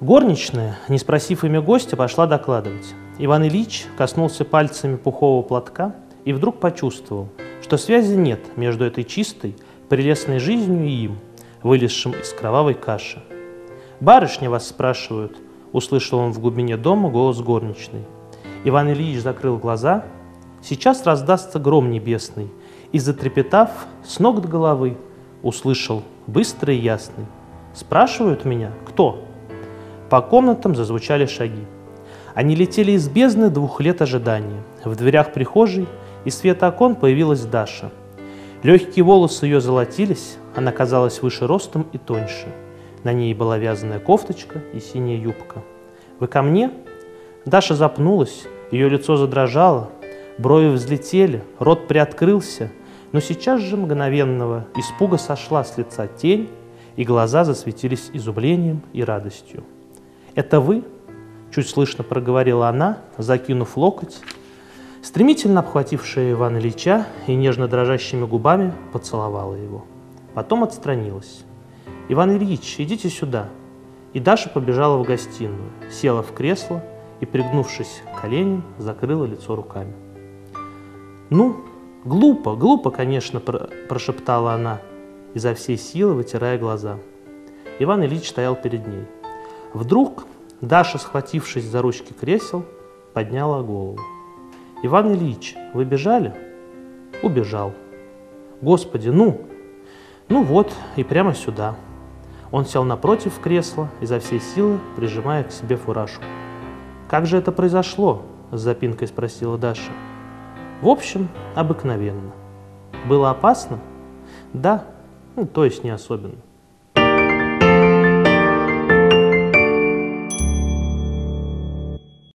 Горничная, не спросив имя гостя, пошла докладывать. Иван Ильич коснулся пальцами пухового платка и вдруг почувствовал, что связи нет между этой чистой, прелестной жизнью и им, вылезшим из кровавой каши. «Барышня вас спрашивают», — услышал он в глубине дома голос горничной. Иван Ильич закрыл глаза. Сейчас раздастся гром небесный, и, затрепетав с ног до головы, услышал быстрый и ясный. «Спрашивают меня, кто?» По комнатам зазвучали шаги. Они летели из бездны двух лет ожидания. В дверях прихожей из света окон появилась Даша. Легкие волосы ее золотились, она казалась выше ростом и тоньше. На ней была вязаная кофточка и синяя юбка. «Вы ко мне?» Даша запнулась, ее лицо задрожало, брови взлетели, рот приоткрылся, но сейчас же мгновенного испуга сошла с лица тень, и глаза засветились изумлением и радостью. «Это вы?» – чуть слышно проговорила она, закинув локоть, стремительно обхватившая Ивана Ильича и нежно дрожащими губами поцеловала его. Потом отстранилась. «Иван Ильич, идите сюда!» И Даша побежала в гостиную, села в кресло и, пригнувшись к закрыла лицо руками. «Ну, глупо, глупо, конечно», – прошептала она, изо всей силы вытирая глаза. Иван Ильич стоял перед ней – Вдруг Даша, схватившись за ручки кресел, подняла голову. «Иван Ильич, вы бежали?» «Убежал». «Господи, ну!» «Ну вот, и прямо сюда». Он сел напротив кресла, изо всей силы прижимая к себе фуражку. «Как же это произошло?» – с запинкой спросила Даша. «В общем, обыкновенно». «Было опасно?» «Да, ну, то есть не особенно».